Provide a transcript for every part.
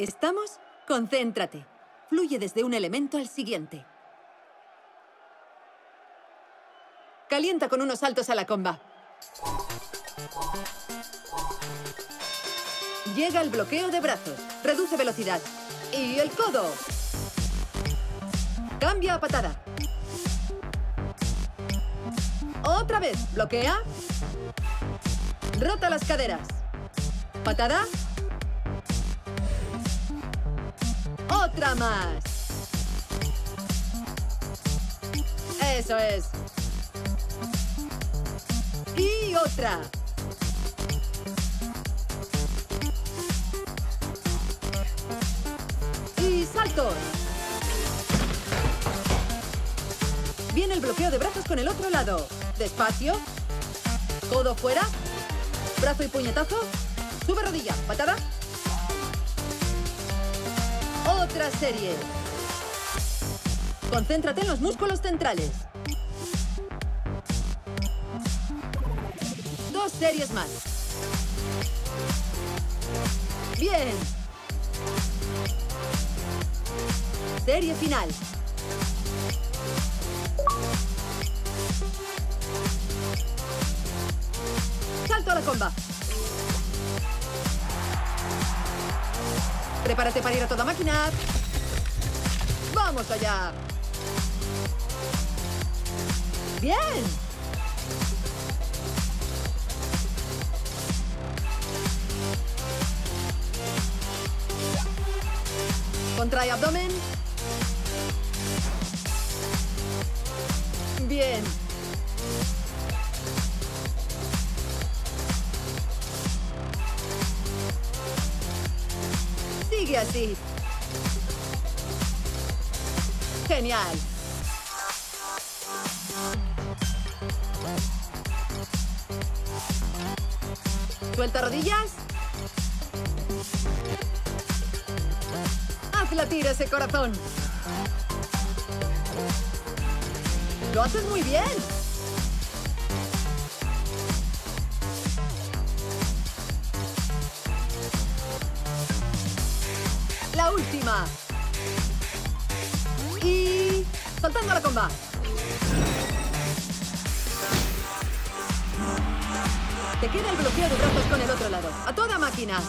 ¿Estamos? Concéntrate. Fluye desde un elemento al siguiente. Calienta con unos saltos a la comba. Llega el bloqueo de brazos. Reduce velocidad. Y el codo. Cambia a patada. Otra vez. Bloquea. Rota las caderas. Patada. Otra más. Eso es. Y otra. Y saltos. Viene el bloqueo de brazos con el otro lado. Despacio. Codo fuera. Brazo y puñetazo. Sube rodilla. Patada. Otra serie. Concéntrate en los músculos centrales. Dos series más. Bien. Serie final. Salto a la comba. Prepárate para ir a toda máquina. ¡Vamos allá! ¡Bien! Contrae abdomen. Bien. Sigue así. Genial. Suelta rodillas. Haz latir ese corazón. Lo haces muy bien. Última. Y... Saltando la comba. Te queda el bloqueo de brazos con el otro lado. A toda máquina.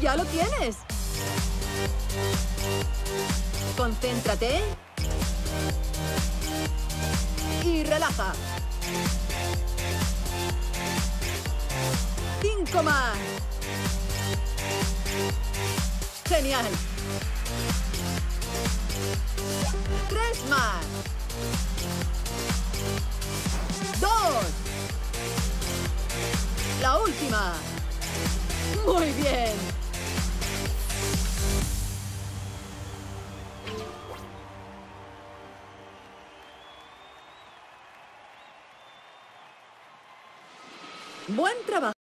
¡Ya lo tienes! Concéntrate. Y relaja. Cinco más. Genial. La última. Muy bien. Buen trabajo.